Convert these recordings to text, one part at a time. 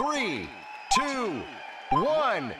Three, two, one,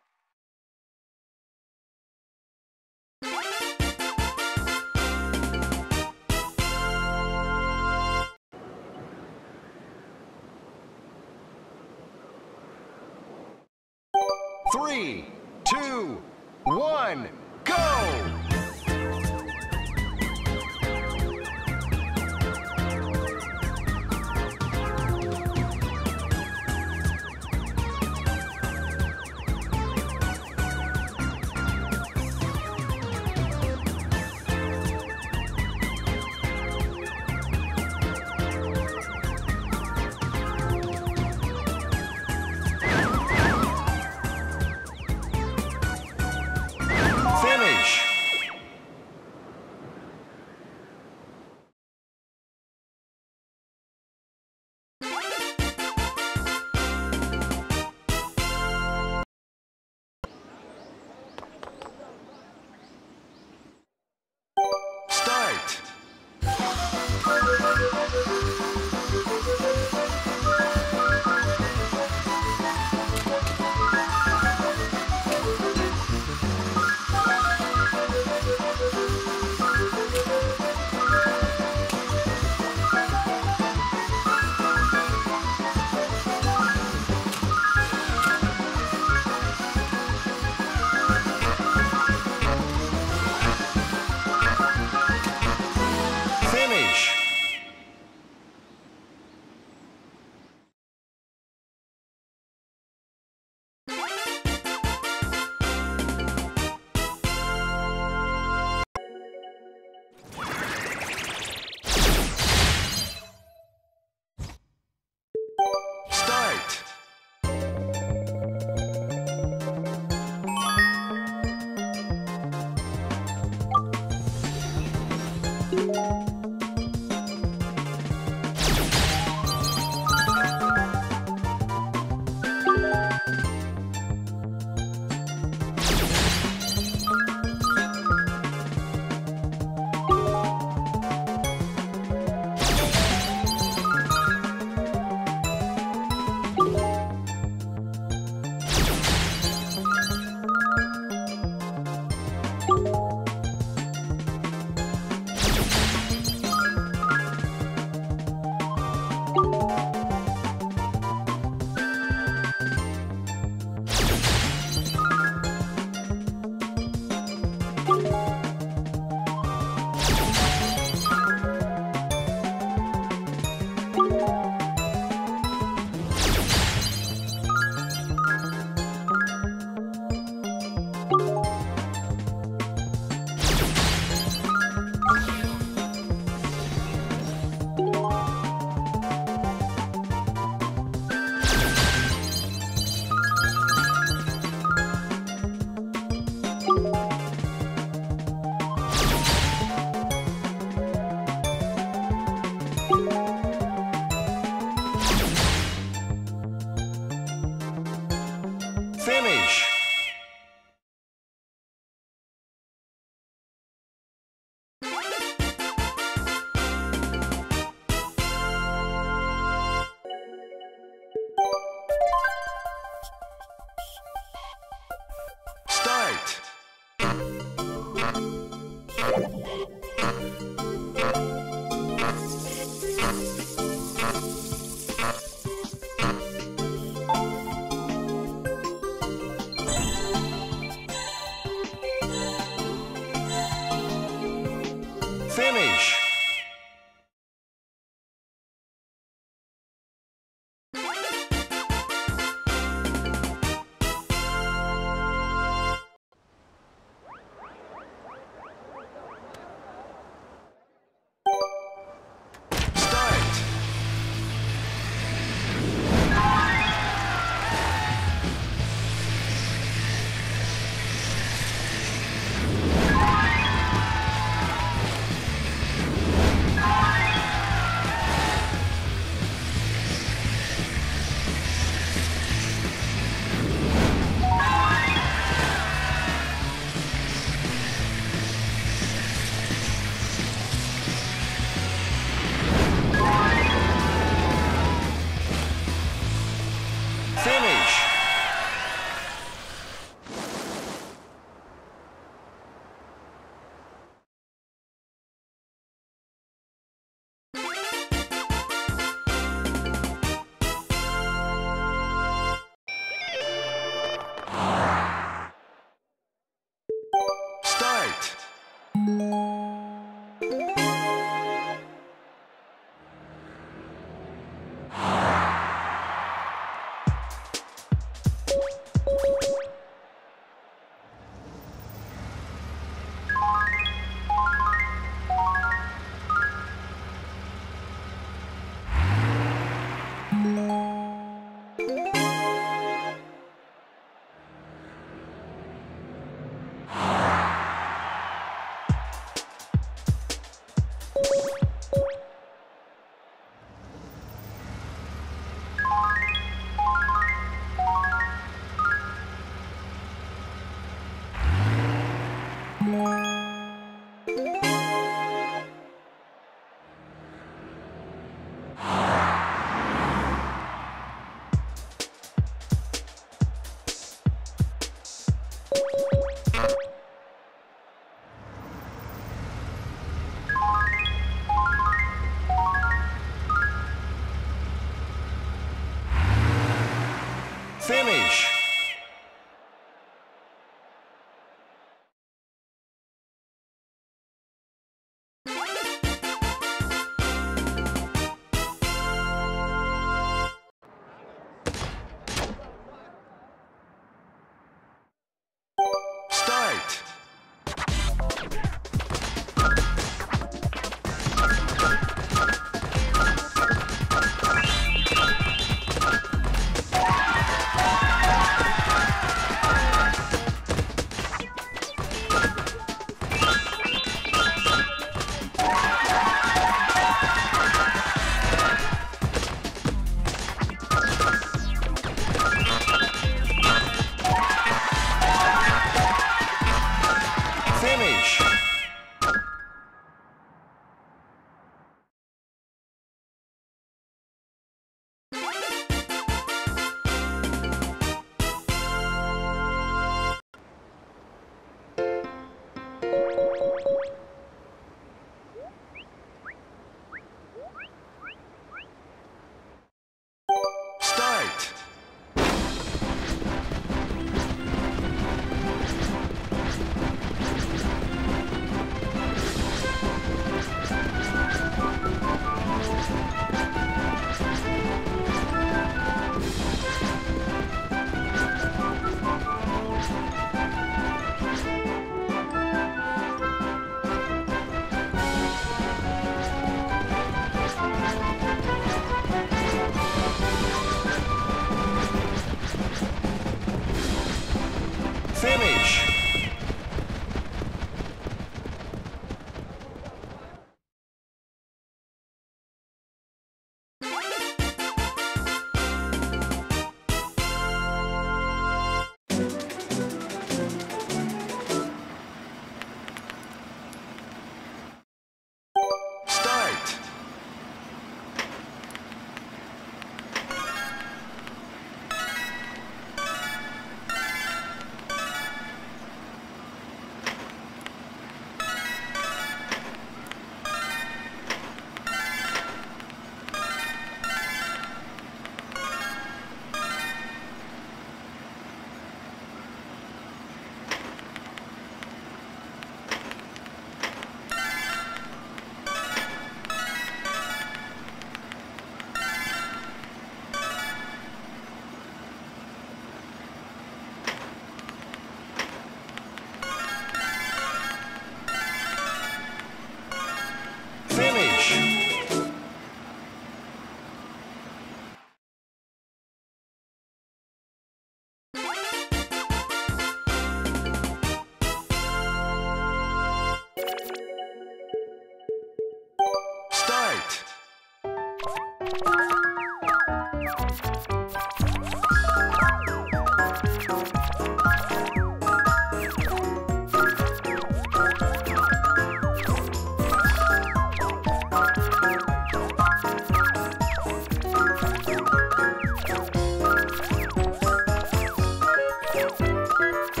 Finish.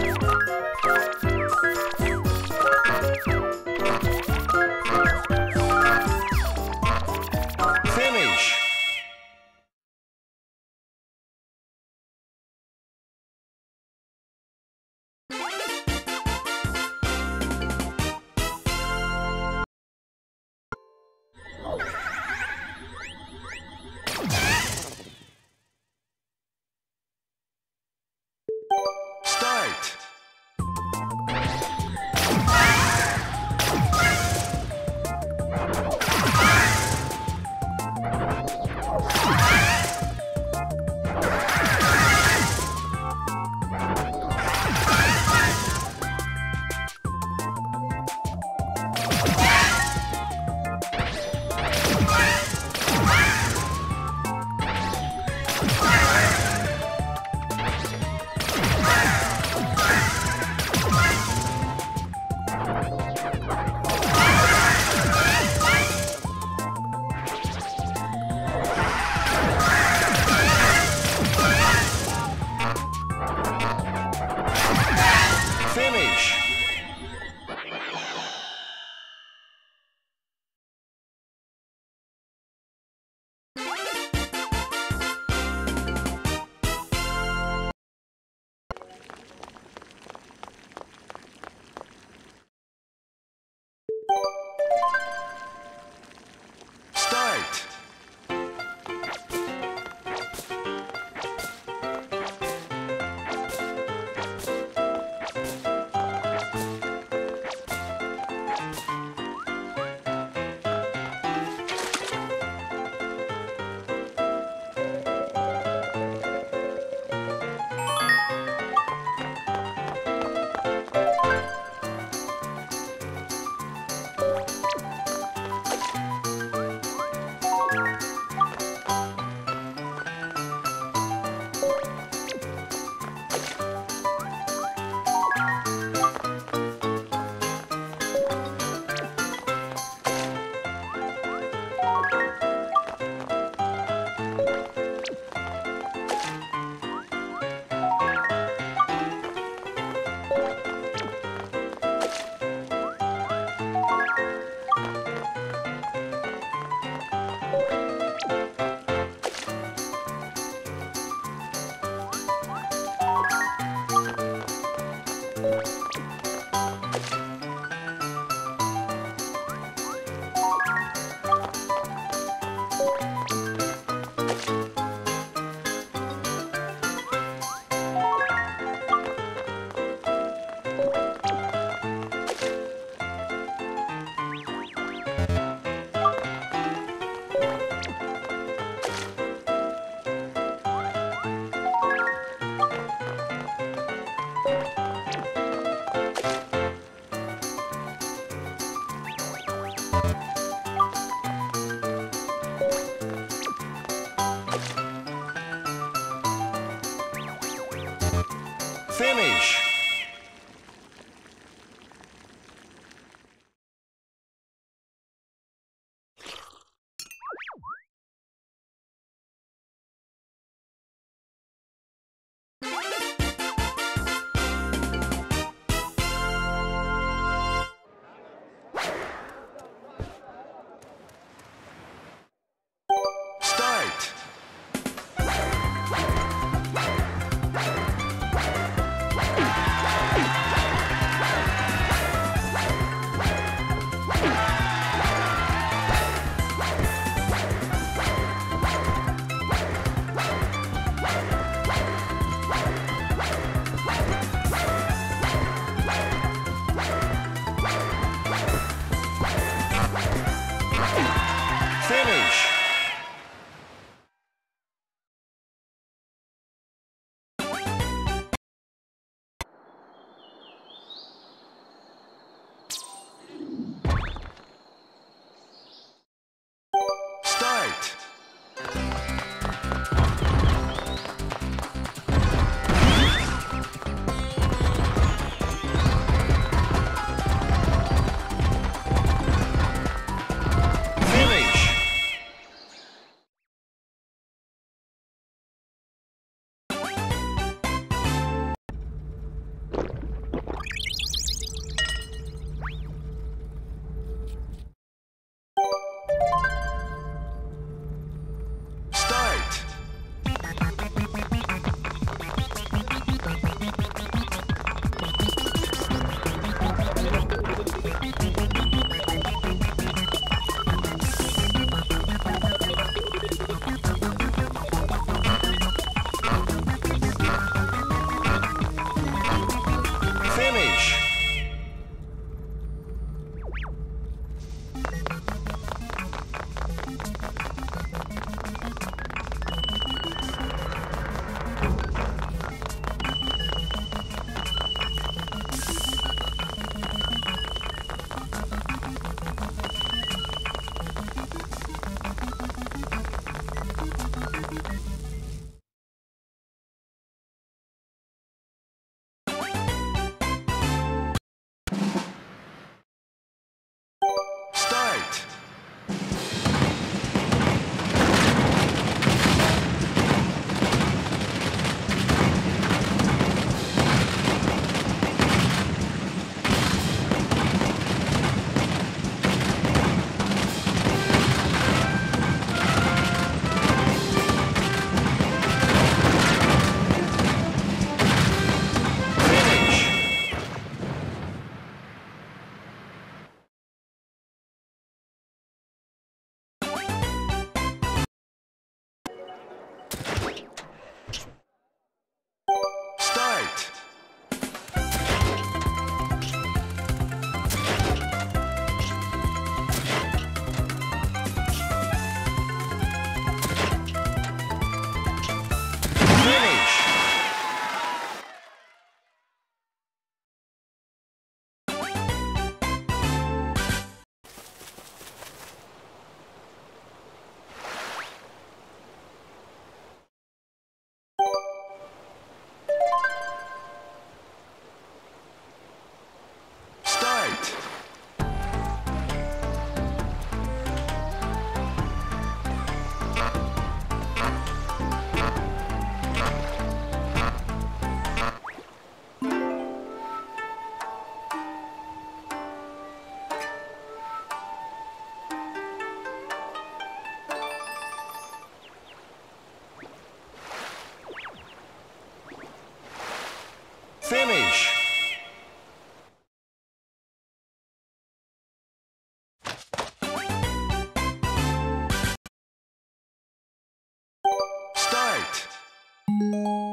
Música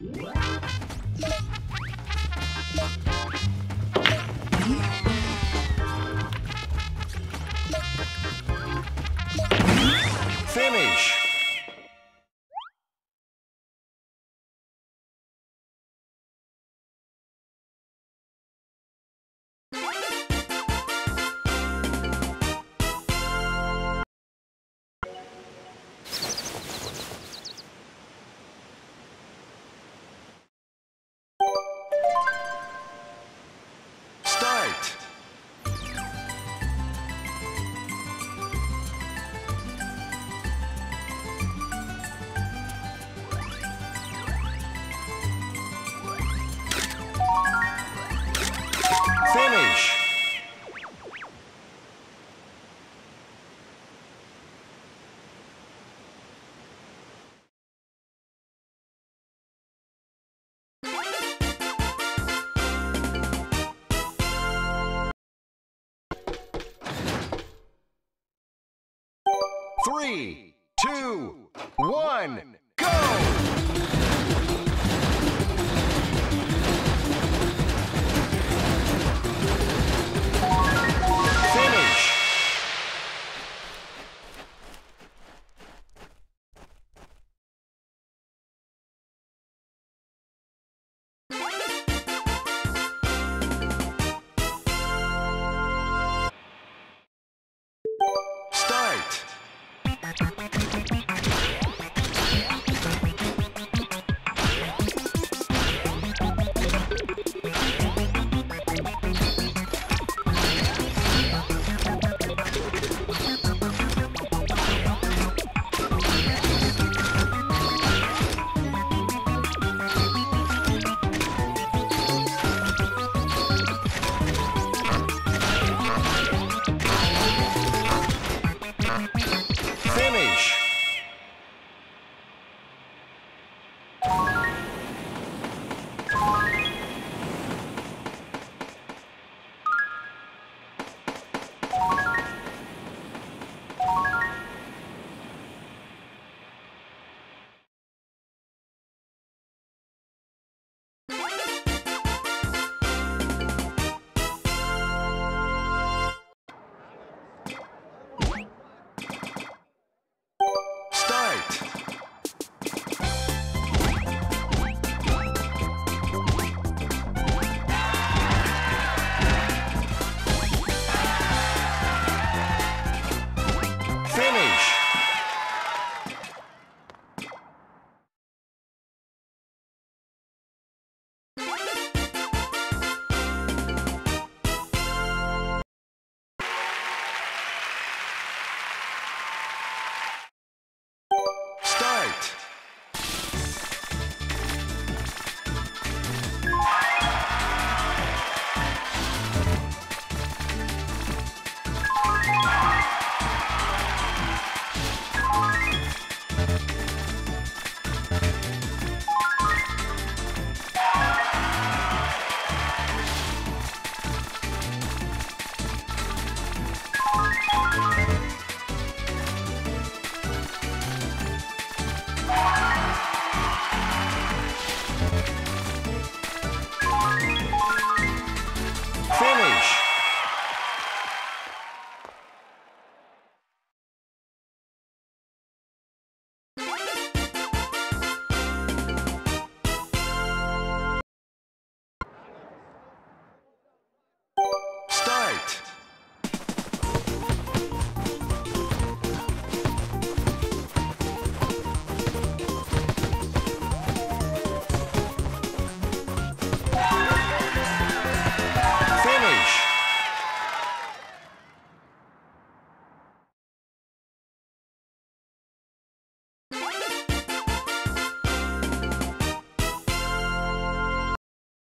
Start.